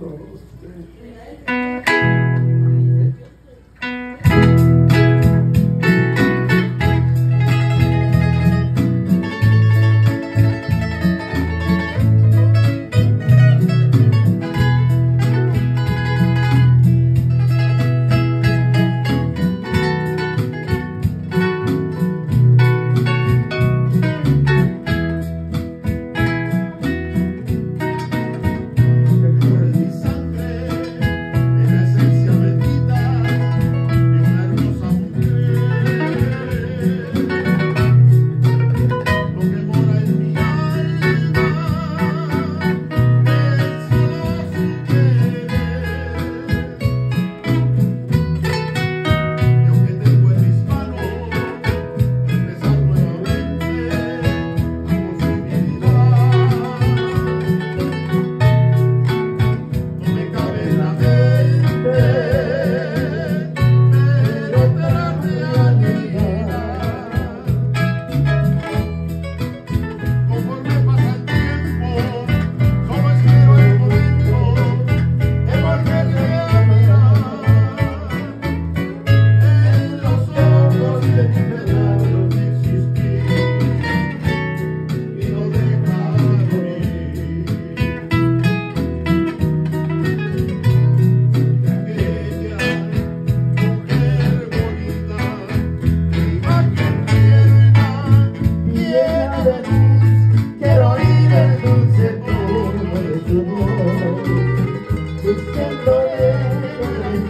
those days.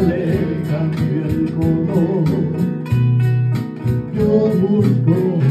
vida cambió el color. Yo busco